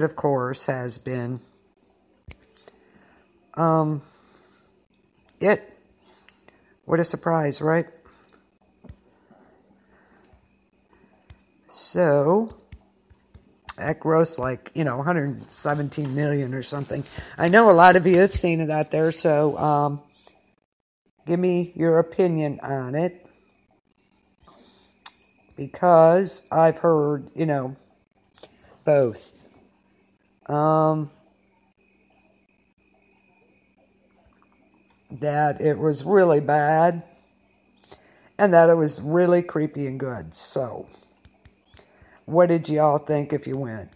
of course, has been um, it. What a surprise, right? So, that gross like, you know, 117 million or something. I know a lot of you have seen it out there, so um, give me your opinion on it. Because I've heard, you know, both. Um, that it was really bad and that it was really creepy and good. So, what did y'all think if you went?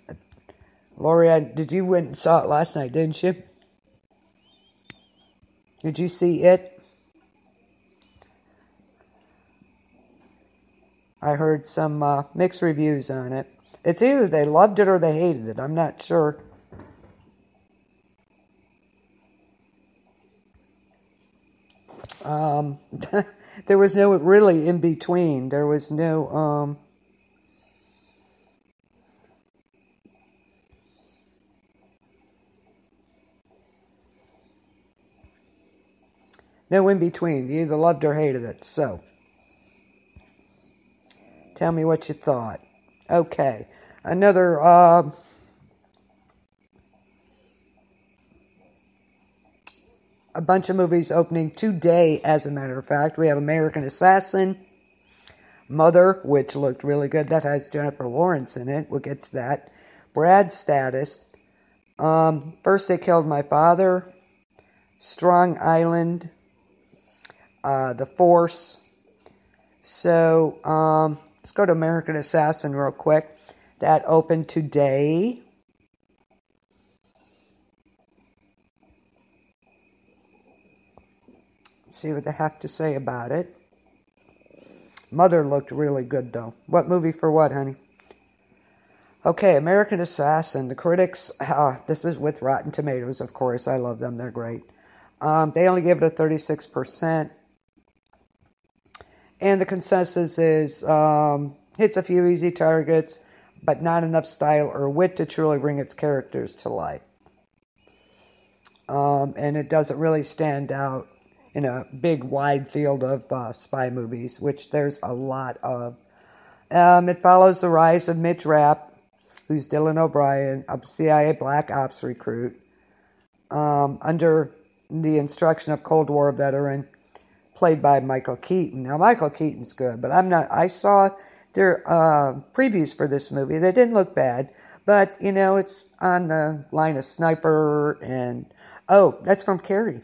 Lori, did you went and saw it last night, didn't you? Did you see it? I heard some uh, mixed reviews on it. It's either they loved it or they hated it. I'm not sure. Um, there was no really in between. There was no. Um, no in between. You either loved or hated it. So, tell me what you thought. Okay, another. Uh, a bunch of movies opening today, as a matter of fact. We have American Assassin, Mother, which looked really good. That has Jennifer Lawrence in it. We'll get to that. Brad Status. Um, First They Killed My Father. Strong Island. Uh, the Force. So um, let's go to American Assassin real quick. That opened today. see what they have to say about it. Mother looked really good, though. What movie for what, honey? Okay, American Assassin. The critics, uh, this is with Rotten Tomatoes, of course. I love them, they're great. Um, they only gave it a 36%. And the consensus is um, hits a few easy targets, but not enough style or wit to truly bring its characters to life. Um, and it doesn't really stand out in a big wide field of uh, spy movies, which there's a lot of. Um, it follows the rise of Mitch Rapp, who's Dylan O'Brien, a CIA black ops recruit, um, under the instruction of Cold War veteran, played by Michael Keaton. Now, Michael Keaton's good, but I'm not. I saw their uh, previews for this movie. They didn't look bad, but you know, it's on the line of Sniper and oh, that's from Carrie.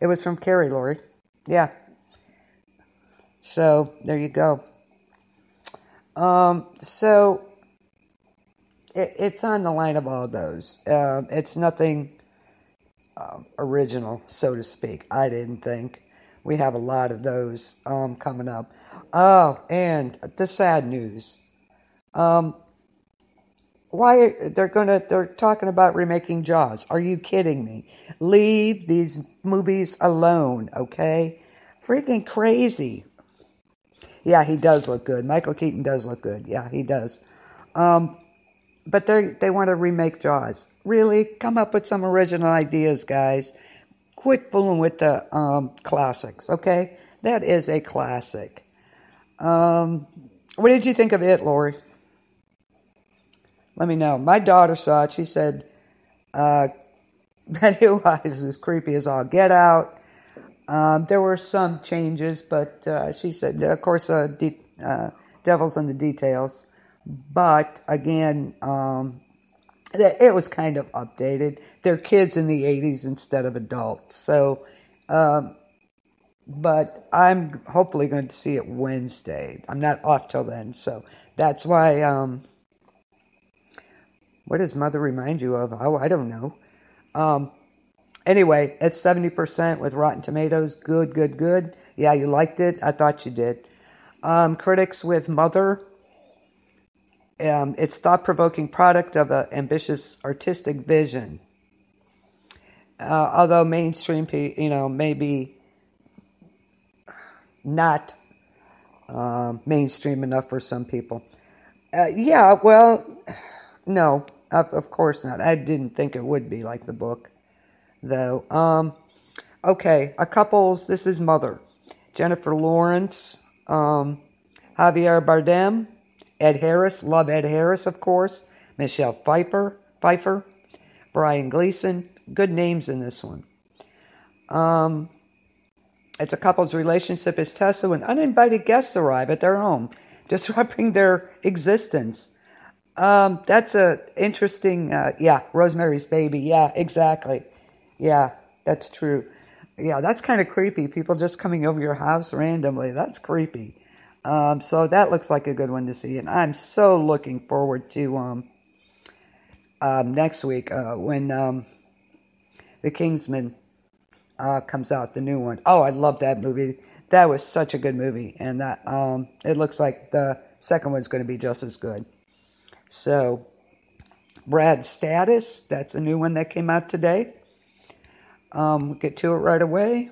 It was from Carrie, Lori. Yeah. So there you go. Um, so it, it's on the line of all those. Uh, it's nothing uh, original, so to speak. I didn't think we have a lot of those um, coming up. Oh, and the sad news. Um, why they're gonna they're talking about remaking Jaws. Are you kidding me? Leave these movies alone, okay? Freaking crazy. Yeah, he does look good. Michael Keaton does look good. Yeah, he does. Um, but they they want to remake Jaws. Really, come up with some original ideas, guys. Quit fooling with the um, classics, okay? That is a classic. Um, what did you think of it, Lori? Let me know. My daughter saw it. She said, uh, Pennywise is creepy as all get out. Um, there were some changes, but uh, she said, of course, uh, de- uh, devil's in the details. But again, um, it was kind of updated. They're kids in the 80s instead of adults. So, um, but I'm hopefully going to see it Wednesday. I'm not off till then. So that's why um, what does mother remind you of? Oh, I don't know. Um, anyway, it's 70% with Rotten Tomatoes. Good, good, good. Yeah, you liked it. I thought you did. Um, critics with Mother. Um, it's thought-provoking product of an ambitious artistic vision. Uh, although mainstream, you know, maybe not uh, mainstream enough for some people. Uh, yeah, well, no, Of, of course not. I didn't think it would be like the book, though. Um, okay, a couple's. This is Mother. Jennifer Lawrence, um, Javier Bardem, Ed Harris. Love Ed Harris, of course. Michelle Pfeiffer, Pfeiffer, Brian Gleeson. Good names in this one. Um, it's a couple's relationship is tested when uninvited guests arrive at their home, disrupting their existence. Um, that's a interesting. Uh, yeah, Rosemary's Baby. Yeah, exactly. Yeah, that's true. Yeah, that's kind of creepy. People just coming over your house randomly. That's creepy. Um, so that looks like a good one to see, and I'm so looking forward to um, um, next week uh, when um, the Kingsman uh, comes out, the new one. Oh, I love that movie. That was such a good movie, and that um, it looks like the second one's going to be just as good. So, Brad Status, that's a new one that came out today. Um, we'll get to it right away.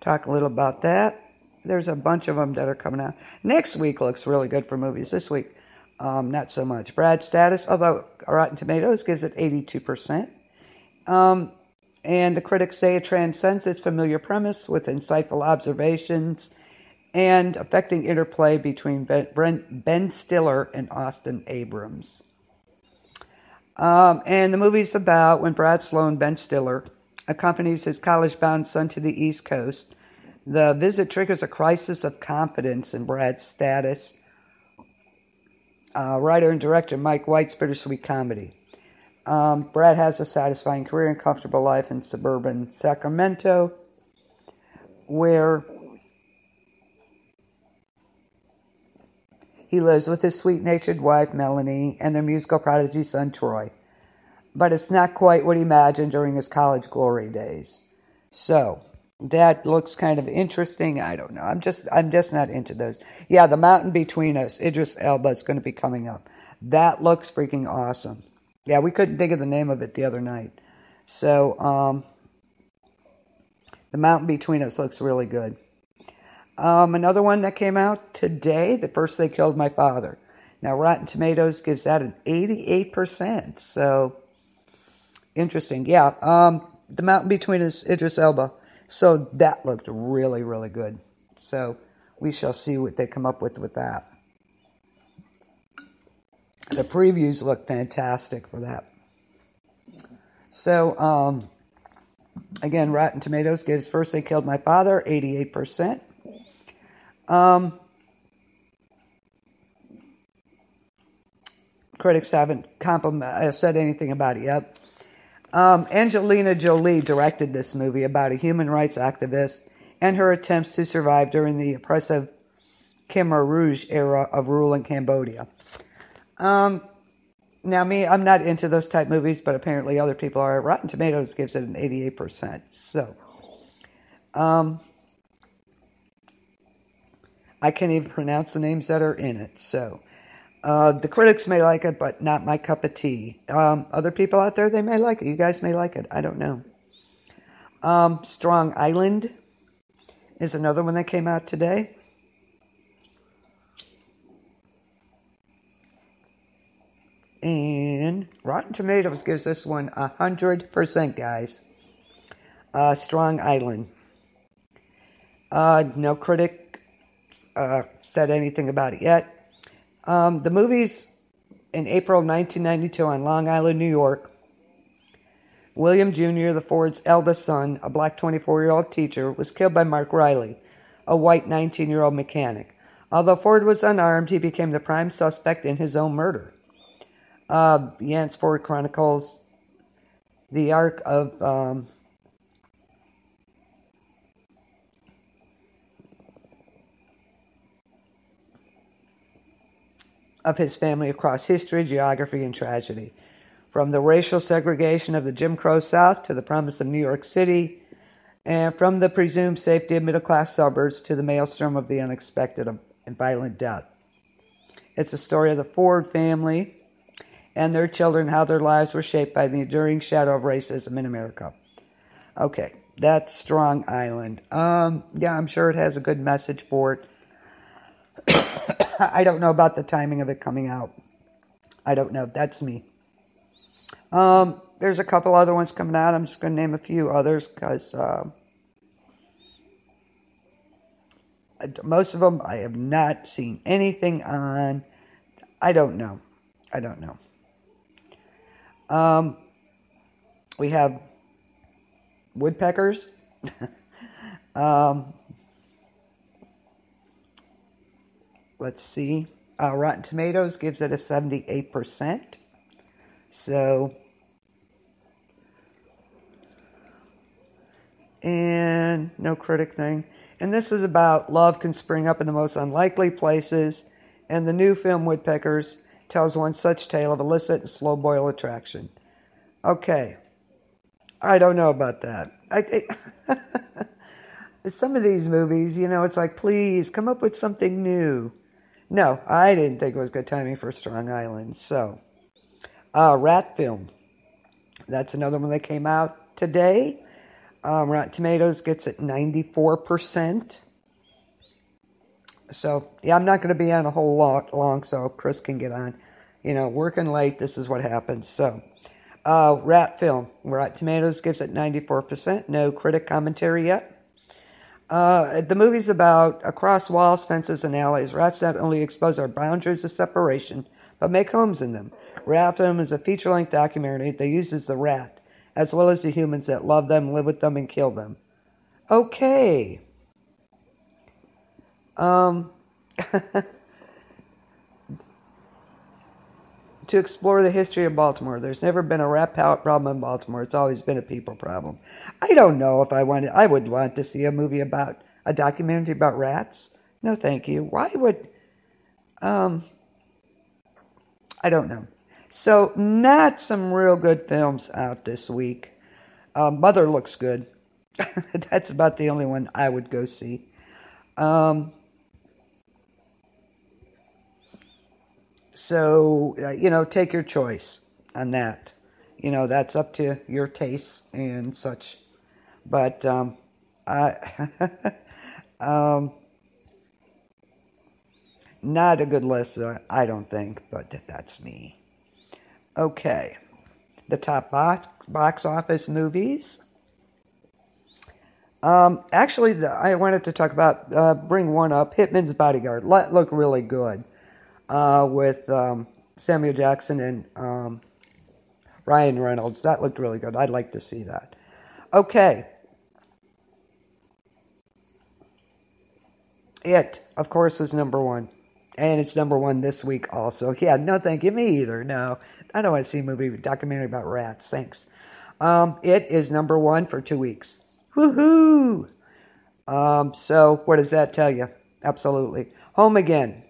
Talk a little about that. There's a bunch of them that are coming out. Next week looks really good for movies. This week, um, not so much. Brad Status, although Rotten Tomatoes gives it 82%. Um, and the critics say it transcends its familiar premise with insightful observations and affecting interplay between Ben Stiller and Austin Abrams. Um, and the movie's about when Brad Sloan, Ben Stiller, accompanies his college bound son to the East Coast. The visit triggers a crisis of confidence in Brad's status. Uh, writer and director Mike White's bittersweet comedy. Um, Brad has a satisfying career and comfortable life in suburban Sacramento, where he lives with his sweet natured wife, Melanie, and their musical prodigy son, Troy. But it's not quite what he imagined during his college glory days. So, that looks kind of interesting. I don't know. I'm just I'm just not into those. Yeah, the mountain between us, Idris Elba is going to be coming up. That looks freaking awesome. Yeah, we couldn't think of the name of it the other night. So, um, The Mountain Between Us looks really good. Um, another one that came out today, The First They Killed My Father. Now, Rotten Tomatoes gives that an 88%. So, interesting. Yeah, um, The Mountain Between Us, Idris Elba. So, that looked really, really good. So, we shall see what they come up with with that. The previews look fantastic for that. So, um, again, Rotten Tomatoes gives First They Killed My Father 88%. Um, critics haven't uh, said anything about it yet. Um, Angelina Jolie directed this movie about a human rights activist and her attempts to survive during the oppressive Khmer Rouge era of rule in Cambodia. Um, now, me, I'm not into those type movies, but apparently other people are. Rotten Tomatoes gives it an 88%. So, um, I can't even pronounce the names that are in it. So, uh, the critics may like it, but not my cup of tea. Um, other people out there, they may like it. You guys may like it. I don't know. Um, Strong Island is another one that came out today. And Rotten Tomatoes gives this one a 100%, guys. Uh, Strong Island. Uh, no critic uh, said anything about it yet. Um, the movie's in April 1992 on Long Island, New York. William Jr., the Ford's eldest son, a black 24 year old teacher, was killed by Mark Riley, a white 19 year old mechanic. Although Ford was unarmed, he became the prime suspect in his own murder uh, Ford Chronicles, the arc of um, of his family across history, geography, and tragedy. From the racial segregation of the Jim Crow South to the promise of New York City, and from the presumed safety of middle class suburbs to the maelstrom of the unexpected and violent death. It's the story of the Ford family and their children how their lives were shaped by the enduring shadow of racism in America. Okay, that's Strong Island. Um, yeah, I'm sure it has a good message for it. I don't know about the timing of it coming out. I don't know. That's me. Um, there's a couple other ones coming out. I'm just going to name a few others because uh, most of them I have not seen anything on. I don't know. I don't know. Um, we have woodpeckers. um, let's see. Uh, Rotten Tomatoes gives it a 78%. So, and no critic thing. And this is about love can spring up in the most unlikely places. And the new film Woodpeckers tells one such tale of illicit and slow boil attraction. Okay. I don't know about that. I, some of these movies, you know, it's like, please come up with something new. No, I didn't think it was good timing for Strong Island. So, uh, Rat Film. That's another one that came out today. Um, Rotten Tomatoes gets it 94%. So, yeah, I'm not going to be on a whole lot long so Chris can get on. You know, working late, this is what happens. So, uh, Rat Film. Rotten Tomatoes gives it 94%. No critic commentary yet. Uh, the movie's about across walls, fences, and alleys. Rats not only expose our boundaries of separation, but make homes in them. Rat Film is a feature length documentary that uses the rat, as well as the humans that love them, live with them, and kill them. Okay. Um, to explore the history of Baltimore. There's never been a rat problem in Baltimore. It's always been a people problem. I don't know if I wanted. I would want to see a movie about a documentary about rats. No, thank you. Why would? Um, I don't know. So, not some real good films out this week. Uh, Mother looks good. That's about the only one I would go see. Um, So, uh, you know, take your choice on that. You know, that's up to your tastes and such. But, um, I, um, not a good list, uh, I don't think, but that's me. Okay. The top box, box office movies. Um, actually, the, I wanted to talk about, uh, bring one up Hitman's Bodyguard. Let look really good uh, with um, Samuel Jackson and um, Ryan Reynolds. That looked really good. I'd like to see that. Okay. It, of course, was number one. And it's number one this week also. Yeah, no, thank you. Me either. No, I don't want to see a movie documentary about rats. Thanks. Um, it is number one for two weeks. Woohoo! Um, so, what does that tell you? Absolutely. Home again.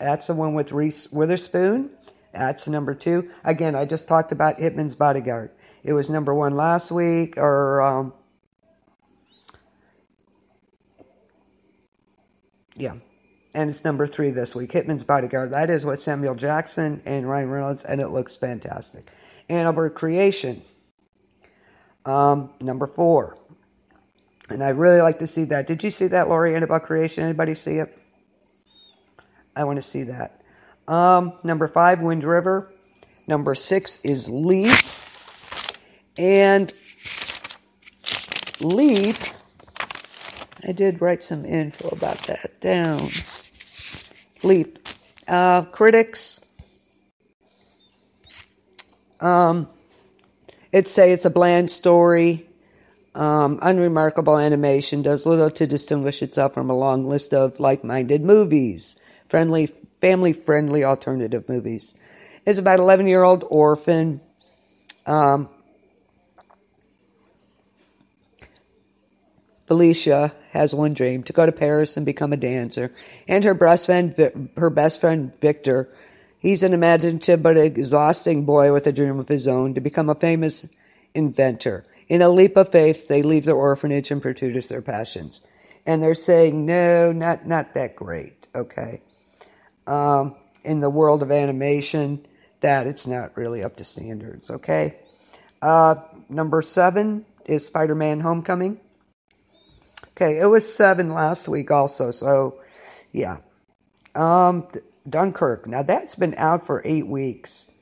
That's the one with Reese Witherspoon. That's number two. Again, I just talked about Hitman's Bodyguard. It was number one last week, or um, yeah, and it's number three this week. Hitman's Bodyguard. That is with Samuel Jackson and Ryan Reynolds, and it looks fantastic. Annabelle Creation, um, number four, and I really like to see that. Did you see that, Lori? Annabelle Creation? Anybody see it? I want to see that. Um, number five, Wind River. Number six is Leap. And Leap, I did write some info about that down. Leap. Uh, critics, um, it say it's a bland story, um, unremarkable animation, does little to distinguish itself from a long list of like-minded movies friendly, family friendly alternative movies. It's about 11 year old orphan. Um, Felicia has one dream to go to Paris and become a dancer. And her best friend, her best friend Victor, he's an imaginative but exhausting boy with a dream of his own to become a famous inventor. In a leap of faith, they leave their orphanage and pursue their passions. And they're saying, no, not, not that great, okay? Um, in the world of animation that it's not really up to standards, okay? Uh, number seven is Spider Man Homecoming. Okay, it was seven last week also, so yeah. Um, Dunkirk. Now that's been out for eight weeks,